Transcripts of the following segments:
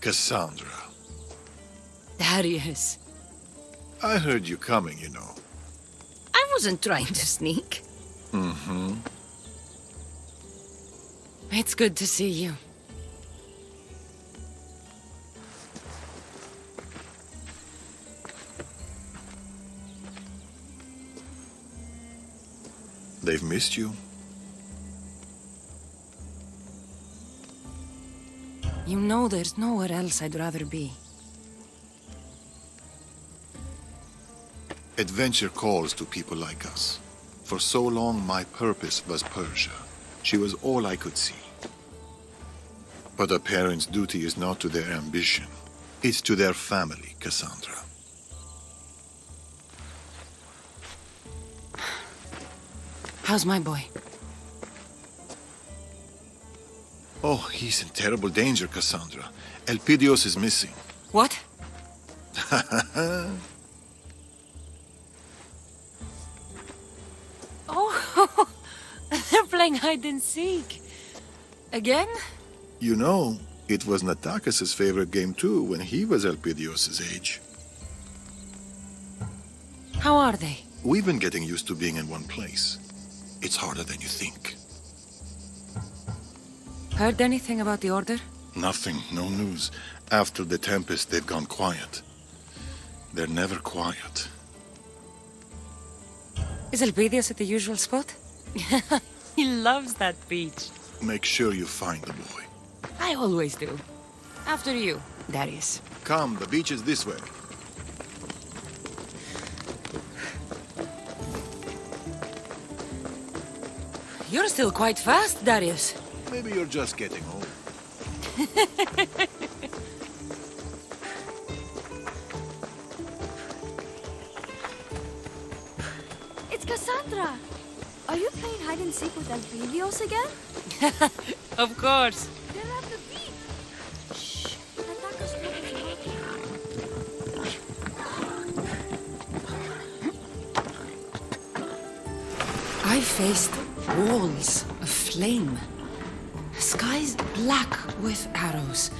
Cassandra. Darius. I heard you coming, you know. I wasn't trying to sneak. Mm-hmm. It's good to see you. They've missed you. You know there's nowhere else I'd rather be. Adventure calls to people like us. For so long, my purpose was Persia. She was all I could see. But a parent's duty is not to their ambition. It's to their family, Cassandra. How's my boy? Oh, he's in terrible danger, Cassandra. Elpidios is missing. What? oh, they're playing hide and seek. Again? You know, it was Natakas' favorite game too when he was Elpidios' age. How are they? We've been getting used to being in one place. It's harder than you think. Heard anything about the Order? Nothing, no news. After the Tempest, they've gone quiet. They're never quiet. Is Elpidios at the usual spot? he loves that beach. Make sure you find the boy. I always do. After you, Darius. Come, the beach is this way. You're still quite fast, Darius. Maybe you're just getting old. It's Cassandra! Are you playing hide and seek with Elpidios again? of course. They're at the beach! Shh! Natakas I faced walls of flame. Skies black with arrows.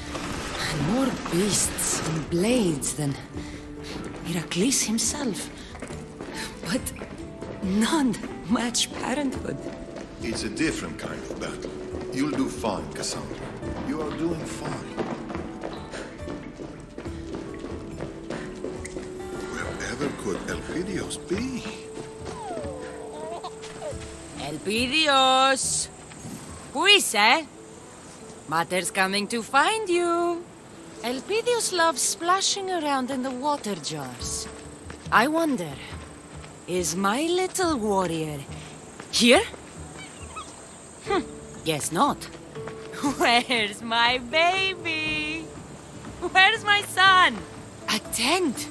And more beasts and blades than Heracles himself. But none match parenthood. It's a different kind of battle. You'll do fine, Cassandra. You are doing fine. Wherever could Elpidios be? Elpidios! Puise! Mater's coming to find you. Elpidios loves splashing around in the water jars. I wonder, is my little warrior here? Hm, guess not. Where's my baby? Where's my son? A tent.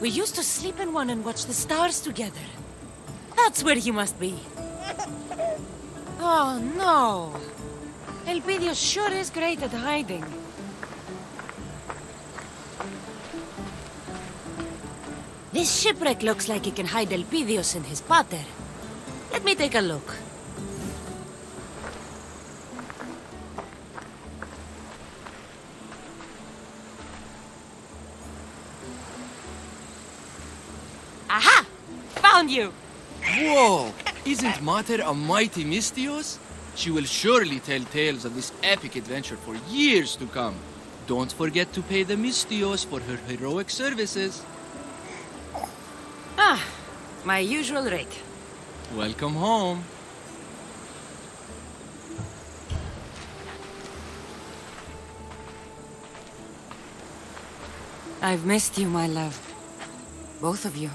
We used to sleep in one and watch the stars together. That's where he must be. Oh, no. Elpidios sure is great at hiding. This shipwreck looks like it can hide Elpidios and his pater. Let me take a look. Aha! Found you! Whoa! Isn't Mater a mighty Misthios? She will surely tell tales of this epic adventure for years to come. Don't forget to pay the Misthios for her heroic services. Ah, my usual rate. Welcome home. I've missed you, my love. Both of you.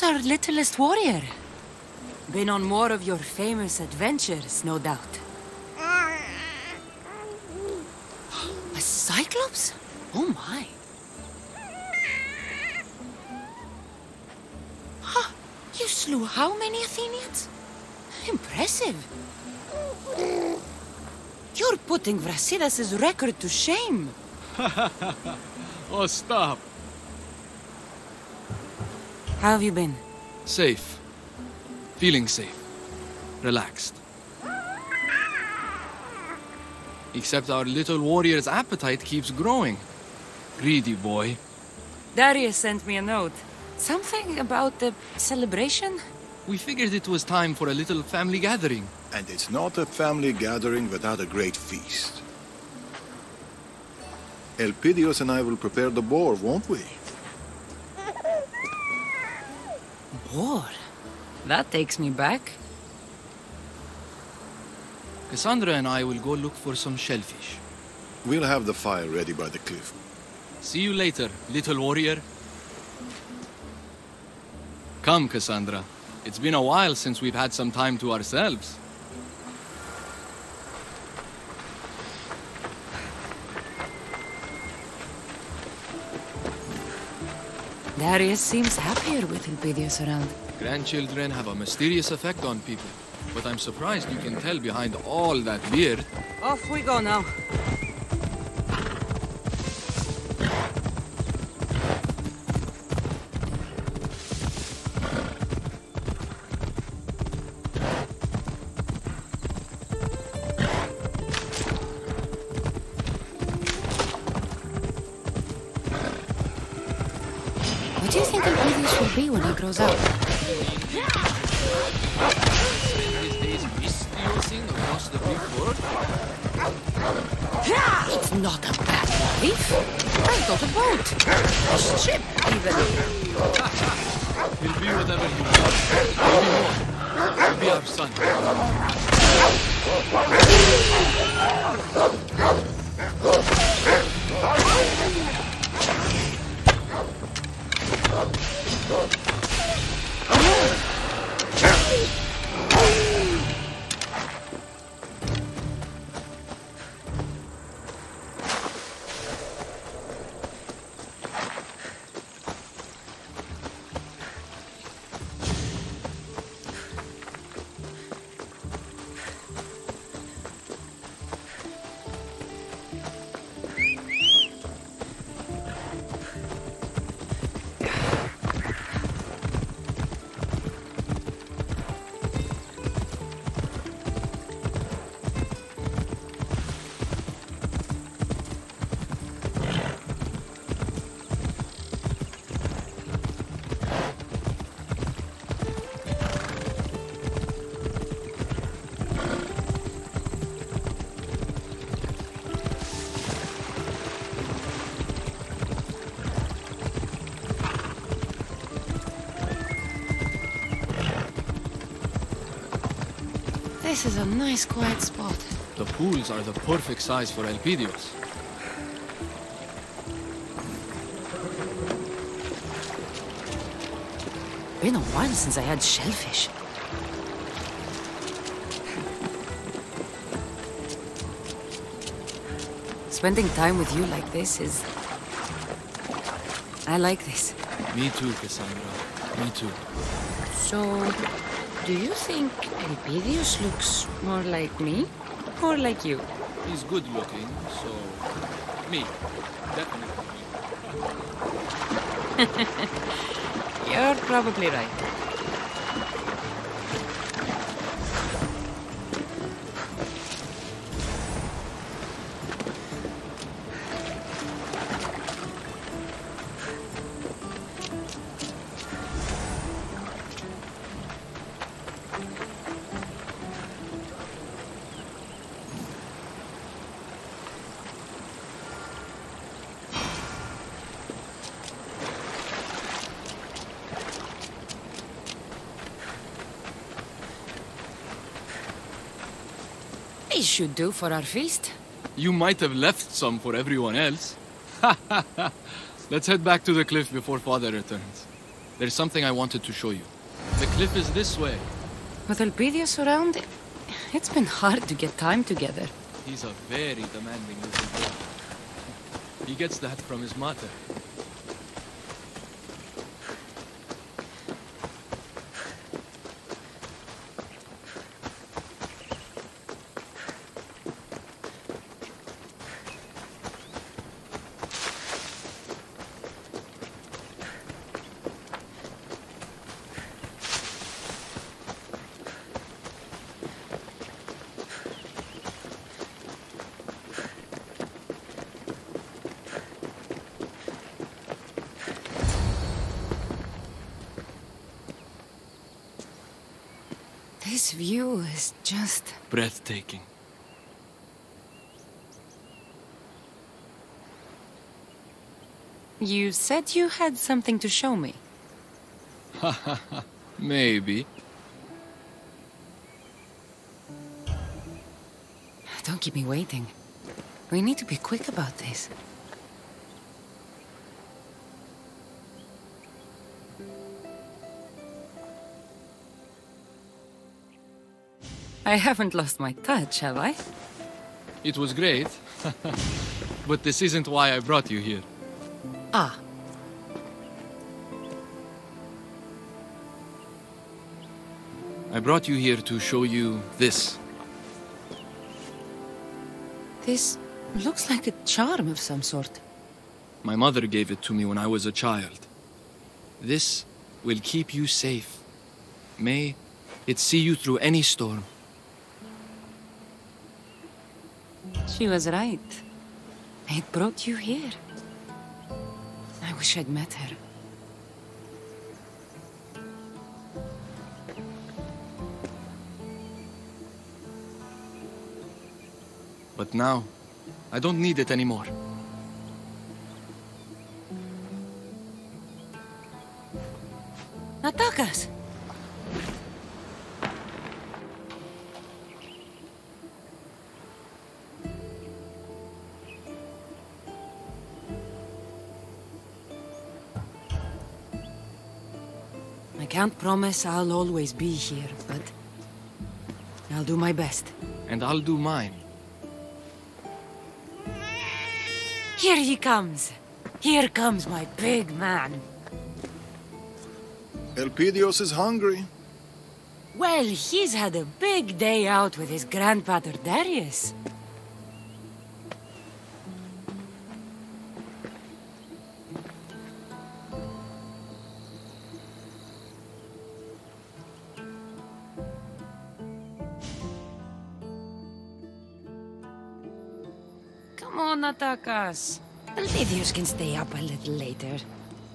How's our littlest warrior? Been on more of your famous adventures, no doubt. A cyclops? Oh my. Huh, you slew how many Athenians? Impressive. You're putting Brasidas' record to shame. Oh, stop. How have you been? Safe. feeling safe, relaxed. Except our little warrior's appetite keeps growing. Greedy boy. Darius sent me a note. Something about the celebration? We figured it was time for a little family gathering. And it's not a family gathering without a great feast. Elpidios and I will prepare the boar, won't we? Boar? That takes me back. Cassandra and I will go look for some shellfish. We'll have the fire ready by the cliff. See you later, little warrior. Come, Cassandra. It's been a while since we've had some time to ourselves. Darius seems happier with Elpidios around. Grandchildren have a mysterious effect on people. But I'm surprised you can tell behind all that beard. Off we go now. Not a bad life. I got a boat. A ship, even. He'll be whatever he wants. Maybe more. He'll be our son. This is a nice quiet spot. The pools are the perfect size for Elpidios. Been a while since I had shellfish. Spending time with you like this is... I like this. Me too, Cassandra. Me too. So, do you think Elpidios looks more like me? Or like you? He's good looking, so. Me. Definitely me. You're probably right. Should do for our feast. You might have left some for everyone else. Let's head back to the cliff before father returns. There's something I wanted to show you. The cliff is this way. With Elpidios around, it's been hard to get time together. He's a very demanding little boy. He gets that from his mother. You said you had something to show me. Maybe. Don't keep me waiting. We need to be quick about this. I haven't lost my touch, have I? It was great. but this isn't why I brought you here. Ah, I brought you here to show you this. this looks like a charm of some sort. My mother gave it to me when I was a child. This will keep you safe. May it see you through any storm. She was right. It brought you here. I wish I'd met her. But now, I don't need it anymore. Natakas! Can't promise I'll always be here, but I'll do my best. And I'll do mine. Here he comes. Here comes my big man. Elpidios is hungry. Well, he's had a big day out with his grandfather Darius. Come on, Natakas. Elpidios can stay up a little later.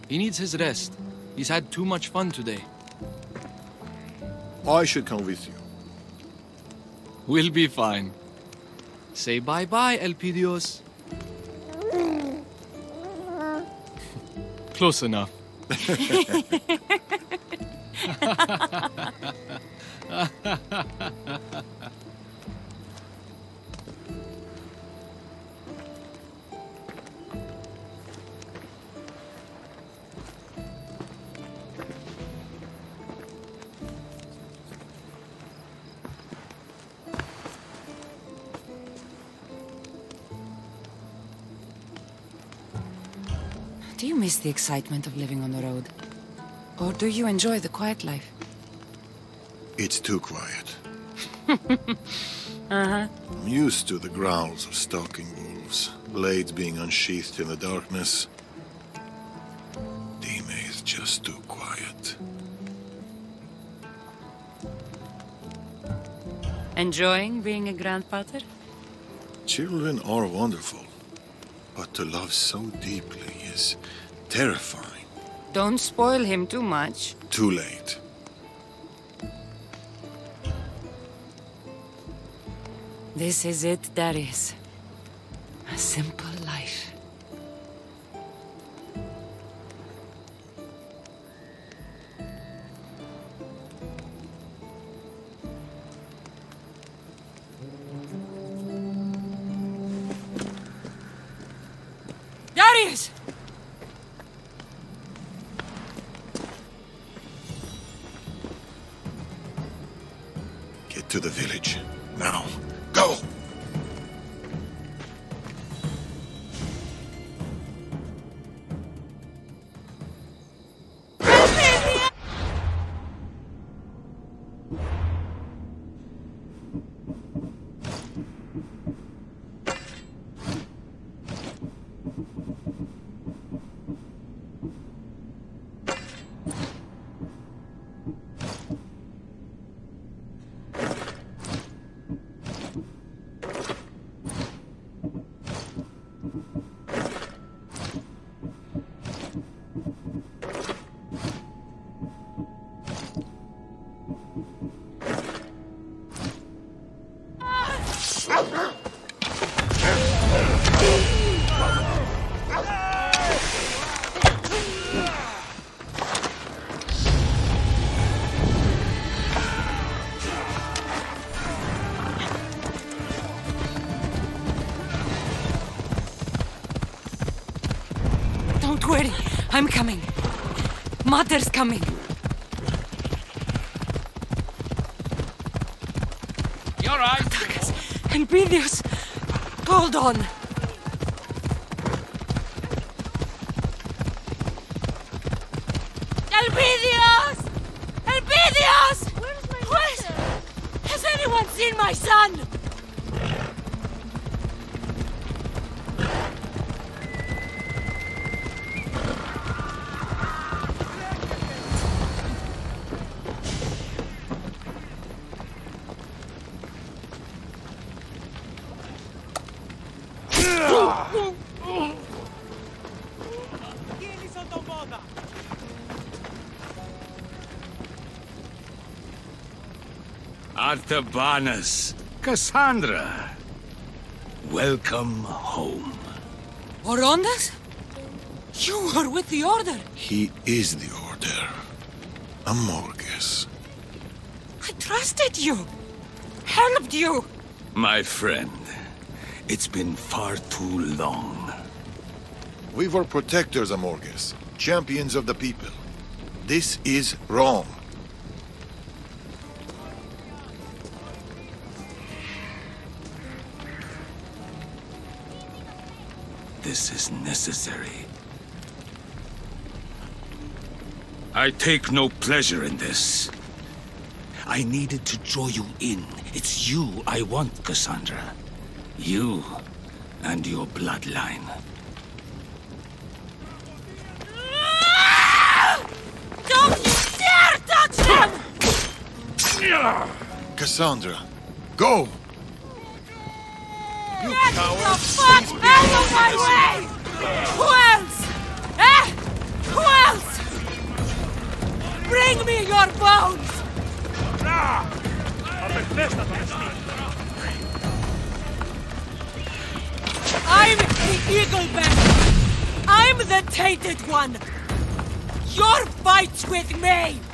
He needs his rest. He's had too much fun today. I should come with you. We'll be fine. Say bye-bye, Elpidios. Close enough. you miss the excitement of living on the road? Or do you enjoy the quiet life? It's too quiet. uh-huh. I'm used to the growls of stalking wolves, blades being unsheathed in the darkness. Dime is just too quiet. Enjoying being a grandfather? Children are wonderful, but to love so deeply is terrifying. Don't spoil him too much. Too late. This is it, Darius. A simple to the village. Now. Go! I'm coming. Mother's coming. You're right. Takas, Elpidios, hold on. Elpidios! Elpidios! Where's my Where's... Has anyone seen my son? Artabanus, Cassandra, welcome home. Orondas? You are with the Order. He is the Order. Amorges. I trusted you. Helped you. My friend, it's been far too long. We were protectors, Amorges. Champions of the people. This is wrong. This is necessary. I take no pleasure in this. I needed to draw you in. It's you I want, Cassandra. You and your bloodline. Don't you dare touch him! Cassandra, with me!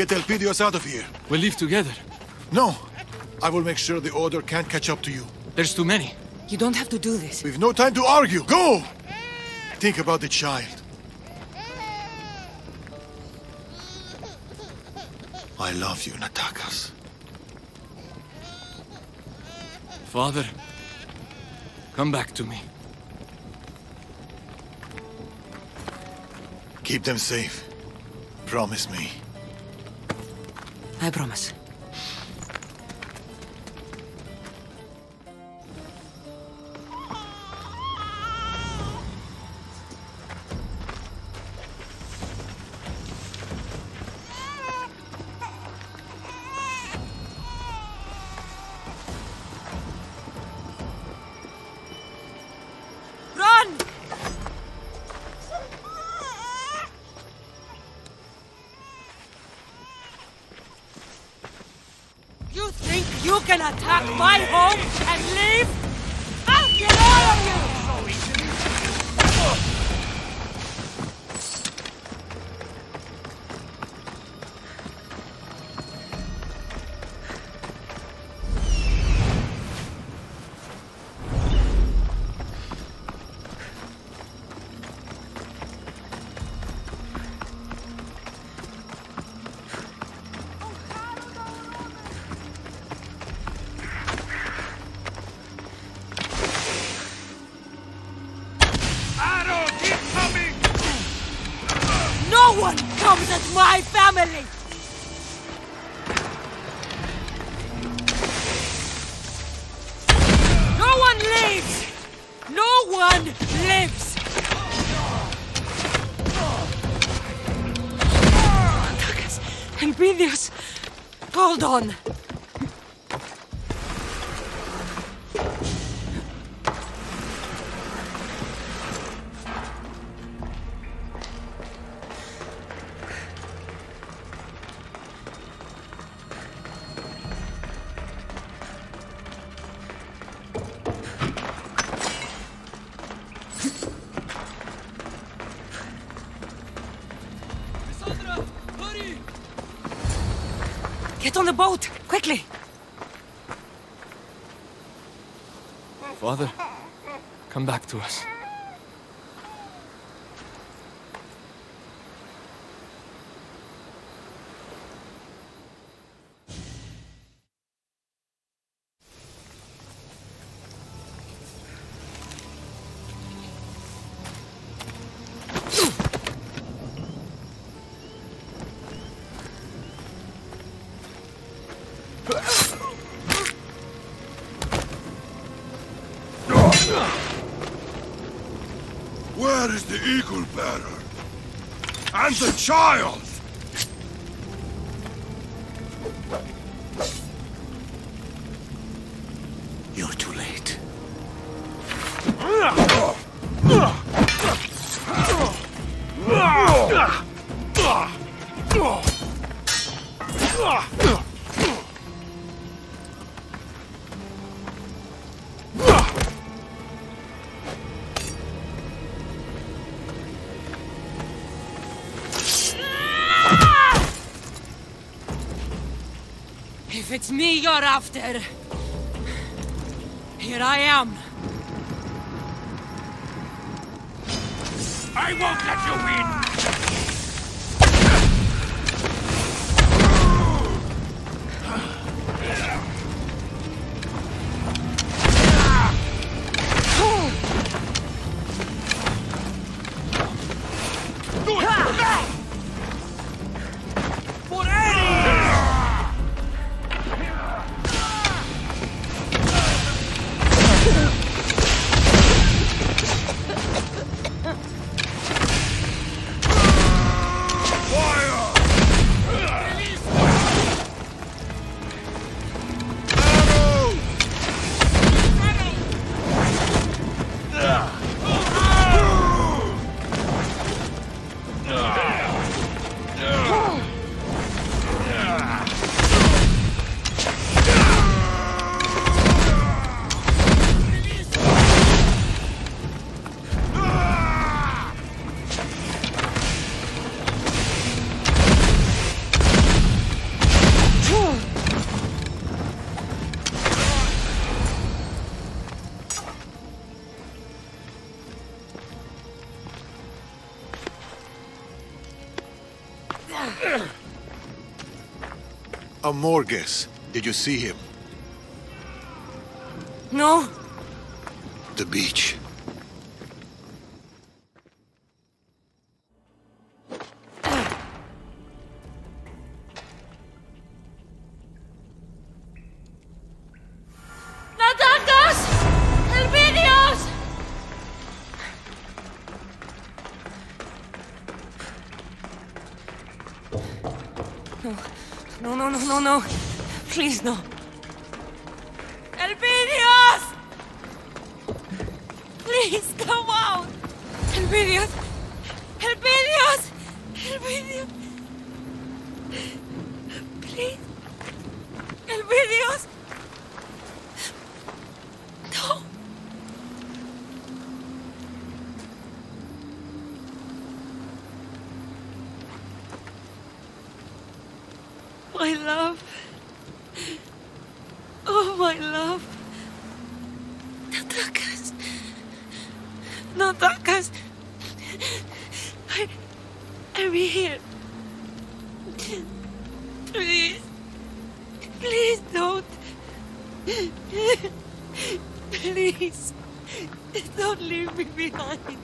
Get Elpidios out of here. We'll leave together. No! I will make sure the Order can't catch up to you. There's too many. You don't have to do this. We've no time to argue. Go! Think about the child. I love you, Natakas. Father, come back to me. Keep them safe. Promise me. I promise. Can attack my home and leave? Get on the boat, quickly! Father, come back to us. Child? You're too late. Ah! If it's me you're after, here I am. I won't let you win! Amorges. Did you see him? No? The beach. No, no. Please, no. ¡Elpidios! Please, come out! ¡Elpidios! ¡Elpidios! ¡Elpidios! Please. Elvidios! Elpidios! No! My love. Oh, my love. Natakas. No tocas. I, I'm here. Please. Please don't. Please. Don't leave me behind.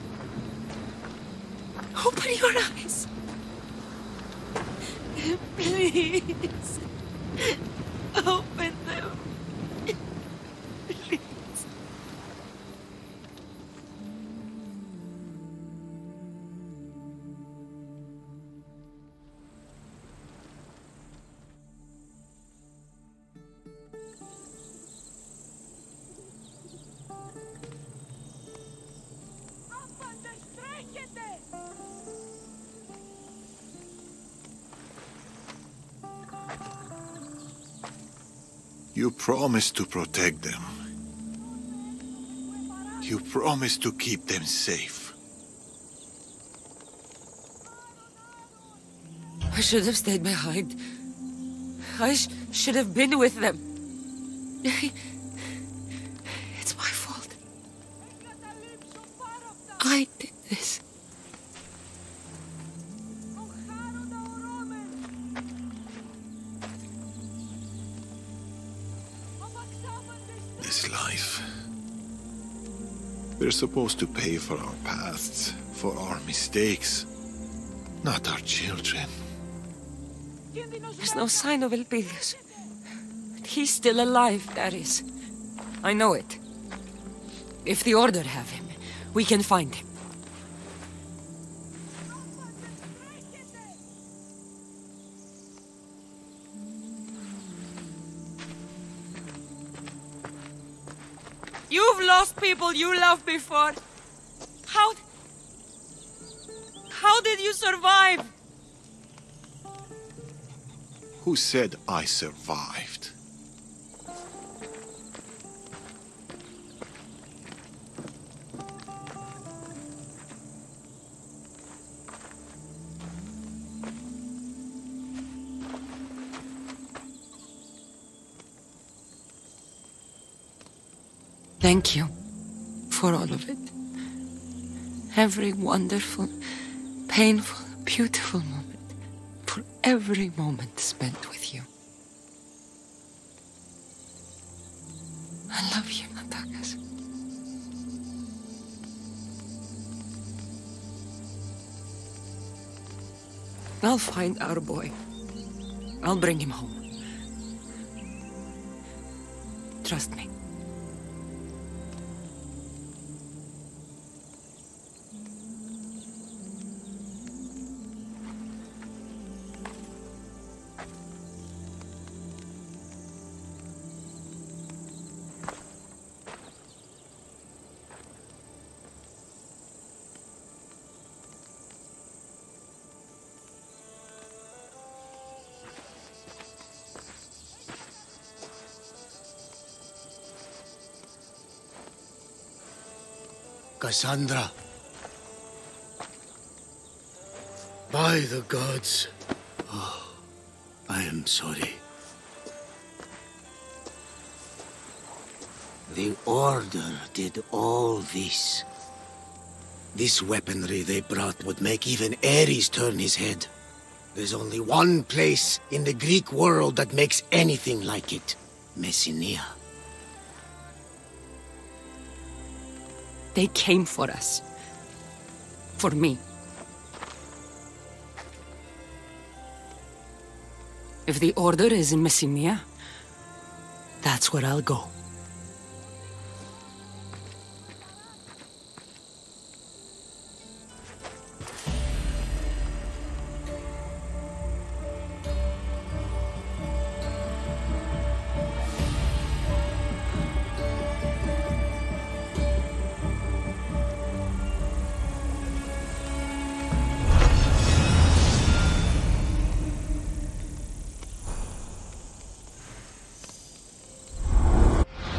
You promised to protect them. You promised to keep them safe. I should have stayed behind. I sh- should have been with them. We're supposed to pay for our pasts, for our mistakes, not our children. There's no sign of Elpidios. He's still alive, Darius. I know it. If the Order have him, we can find him. You've lost people you loved before. How... How did you survive? Who said I survived? Thank you for all of it. Every wonderful, painful, beautiful moment. For every moment spent with you. I love you, Natakas. I'll find our boy. I'll bring him home. Trust me. Cassandra. By the gods. Oh, I am sorry. The Order did all this. This weaponry they brought would make even Ares turn his head. There's only one place in the Greek world that makes anything like it. Messenia. They came for us. For me. If the Order is in Messenia, that's where I'll go.